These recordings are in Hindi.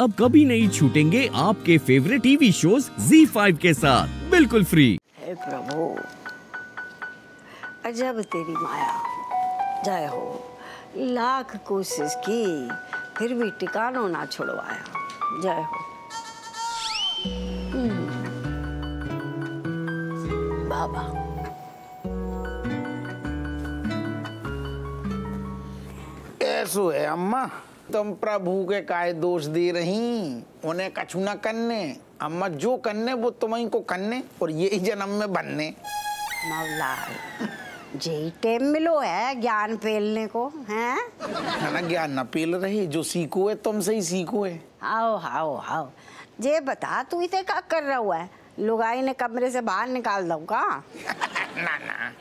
अब कभी नहीं छूटेंगे आपके फेवरेट टीवी शोज़ Z5 के साथ। बिल्कुल फ्री हे प्रभु अजब तेरी माया। जय हो। लाख कोशिश की फिर भी टिकानो ना छोड़वाया। जय हो। हम्म। बाबा। ऐसो है अम्मा? तुम प्रभु के काय दोष दे रही? उन्हें कछु न करने। अम्मा जो करने वो तुम्हें को करने और यही जन्म में बनने। मौला जी टाइम मिलो है ज्ञान पेलने को हैं? है ना ज्ञान न पेल रही जो सीखो है तुमसे ही सीखो है। आओ आओ आओ। जे बता तू इसे क्या कर रहा हुआ है? लुगाई ने कमरे से बाहर निकाल दऊ का? ना ना।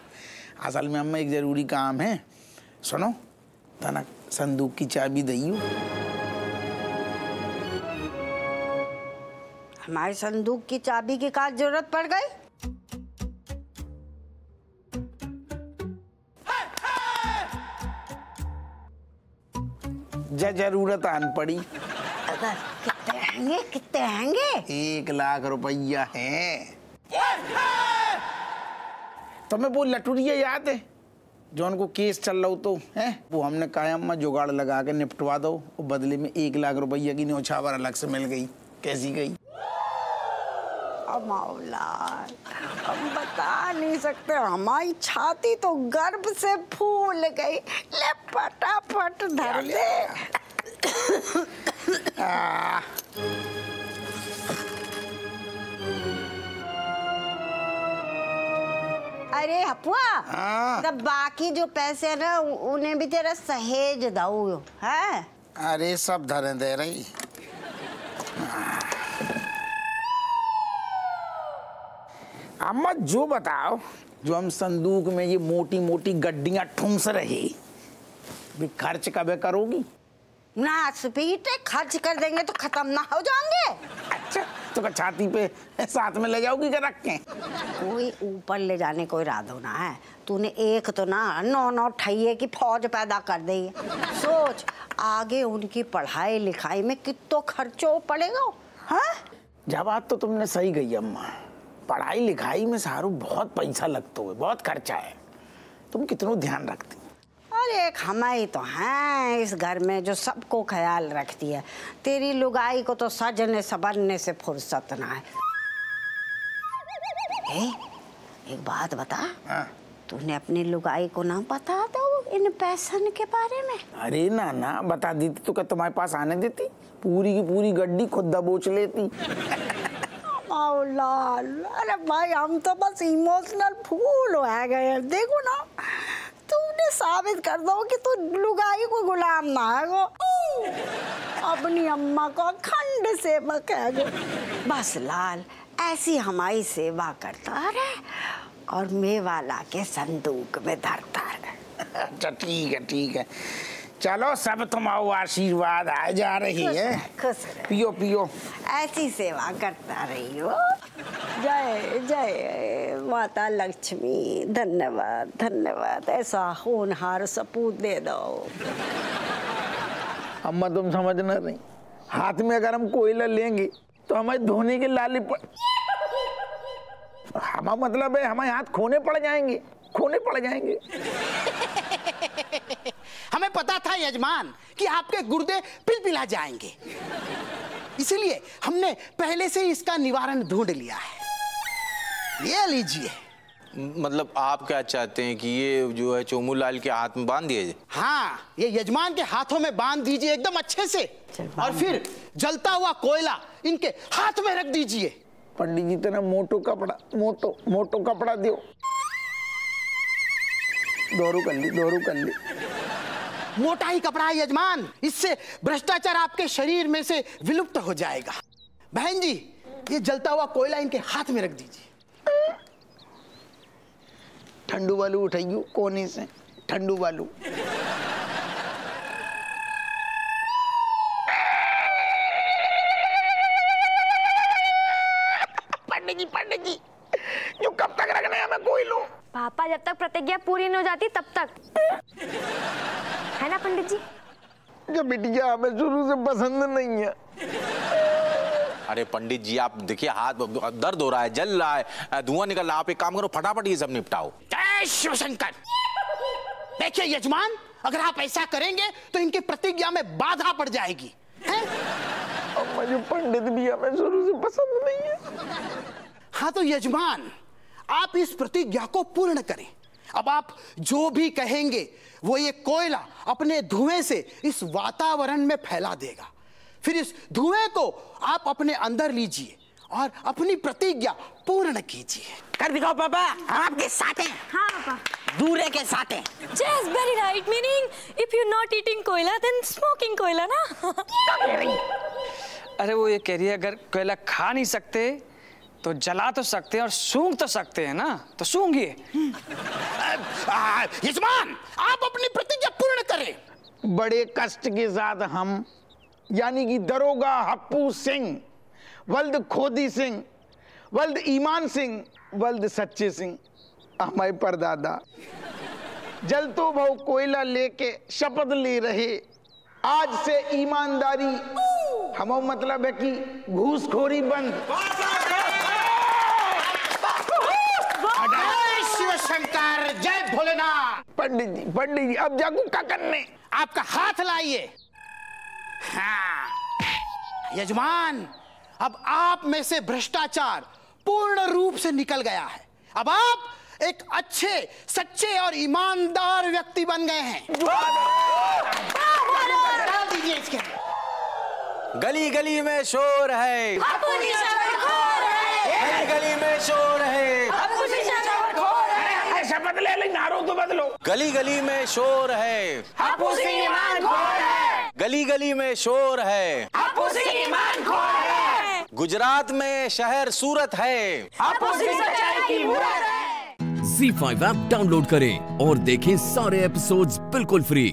असल में अम्मा एक ज़रूरी काम है। सुनो तना संदूक की चाबी दइयो हमारे संदूक की चाबी की का ज़रूरत पड़ गई। ज ज़रूरत आन पड़ी। अगर कितने हैंगे कितने हैंगे? एक लाख रुपया है। तुम्हें वो लटुरिया याद है? जो उनको केस चल रहा हो तो है? वो हमने कहा अम्मा जुगाड़ लगा के निपटवा दो। और बदले में एक लाख रुपया की न्यौछावर अलग से मिल गई। कैसी गई? अब मौला हम बता नहीं सकते। हमारी छाती तो गर्भ से फूल गई। ले फटाफट धर दे। अरे हपुआ हाँ। तब बाकी जो पैसे है ना उन्हें भी तेरा सहेज दऊ है? अरे सब धरे दे रही। अम्मा जो बताओ जो हम संदूक में ये मोटी मोटी गड्डियाँ ठूंस रहे भी खर्च कब करोगी? ना स्पीड खर्च कर देंगे तो खत्म ना हो जाएँगे। तो छाती पे साथ में ले जाओगी क्या रख के। कोई ऊपर ले जाने को इरादा ना है। तूने एक तो ना नौ नौ ठैये की फौज पैदा कर दी है। सोच आगे उनकी पढ़ाई लिखाई में कितो खर्चो पड़ेगा? हाँ? जब बात तो तुमने सही गई अम्मा। पढ़ाई लिखाई में सारू बहुत पैसा लगता है बहुत खर्चा है। तुम कितनो ध्यान रखती? अरे एक हमारी तो हैं इस घर में जो सबको ख्याल रखती है। तेरी लुगाई को तो सजने सबरने से फुर्सत ना है। ए, एक बात बता। हाँ। तूने अपनी लुगाई को ना बता दो इन पैसन के बारे में। अरे ना ना बता देती तो क्या तुम्हारे पास आने देती? पूरी की पूरी गड्डी खुद दबोच लेती। अरे भाई हम तो बस इमोशनल फूल हो गए देखो ना साबित कर दो कि तू लुगाई को गुलाम ना है वो। अपनी अम्मा को खंड सेवक है बस लाल, ऐसी हमारी सेवा करता है और मेवाला के संदूक में धरता है अच्छा ठीक है ठीक है। चलो सब तुम्हारो आशीर्वाद आ जा रही है। खुश पियो पियो। ऐसी सेवा करता रही हो। जय जय माता लक्ष्मी धन्यवाद धन्यवाद। ऐसा होनहार सपूत दे दो। अम्मा तुम समझ न रही हाथ में अगर हम कोयला लेंगे तो हमें धोने के लाली पड़ हमारा मतलब है हमारे हाथ खोने पड़ जाएँगे। खोने पड़ जाएँगे। हमें पता था यजमान कि आपके गुर्दे पिलपिला जाएँगे। इसीलिए हमने पहले से ही इसका निवारण ढूंढ लिया है। ये लीजिए। मतलब आप क्या चाहते हैं कि ये जो है चोमू लाल के हाथ में बाँध दिया जाए? हाँ ये यजमान के हाथों में बाँध दीजिए एकदम अच्छे से। और फिर जलता हुआ कोयला इनके हाथ में रख दीजिए। पंडित जी तेरा मोटो कपड़ा मोटो मोटो कपड़ा दियो। दोरू कर ली दोरू कर ली। मोटा ही कपड़ा है यजमान इससे भ्रष्टाचार आपके शरीर में से विलुप्त हो जाएगा। बहन जी ये जलता हुआ कोयला इनके हाथ में रख दीजिए। ठंडू वालू उठाइयो कोने से। ठंडू वालू। पंडित जी पंडित जी जो कब तक रखना है हमें कोई लो पापा जब तक प्रतिज्ञा पूरी नहीं हो जाती तब तक। है ना पंडित जी? जो बिटिया हमें शुरू से पसंद नहीं है। अरे पंडित जी आप देखिए हाथ दर्द हो रहा है जल रहा है धुआँ निकल रहा है आप एक काम करो फटाफट ये सब निपटाओ। जय शिवशंकर! देखिए यजमान अगर आप ऐसा करेंगे तो इनकी प्रतिज्ञा में बाधा पड़ जाएगी। हैं? पंडित भी हमें शुरू से पसंद नहीं है। हाँ तो यजमान आप इस प्रतिज्ञा को पूर्ण करें। अब आप जो भी कहेंगे वो ये कोयला अपने धुएँ से इस वातावरण में फैला देगा। फिर इस धुएँ को आप अपने अंदर लीजिए और अपनी प्रतिज्ञा पूर्ण कीजिए। कर दिखाओ पापा हम आपके साथ हैं। हाँ पापा। दूरे के साथ हैं। Just very right. Meaning, if you're not eating koila, then smoking koila, ना? अरे वो ये कह रही है अगर कोयला खा नहीं सकते तो जला तो सकते हैं और सूंघ तो सकते हैं ना? तो सूंघिए। यजमान आप अपनी प्रतिज्ञा पूर्ण करें। बड़े कष्ट के साथ हम यानी कि दरोगा हप्पू सिंह वल्द खोदी सिंह वल्द ईमान सिंह वल्द सच्चे सिंह हमारे परदादा। जल तो भाव कोयला लेके शपथ ले रहे आज से ईमानदारी। हम मतलब है कि घूसखोरी बंद। जय शिव शंकर जय भोलेनाथ। पंडित जी पंडित जी अब जागू का करने? आपका हाथ लाइए। हाँ। यजमान अब आप में से भ्रष्टाचार पूर्ण रूप से निकल गया है। अब आप एक अच्छे सच्चे और ईमानदार व्यक्ति बन गए हैं। डाल दीजिए इसके। गली गली में शोर है। गली गली में शोर है। शपथ ले ले नारो तो बदलो। गली गली में शोर है। गली गली में शोर है। गुजरात में शहर सूरत है। सी फाइव ऐप डाउनलोड करें और देखें सारे एपिसोड्स बिल्कुल फ्री